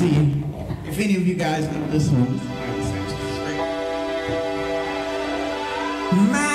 see if any of you guys know this one. Man.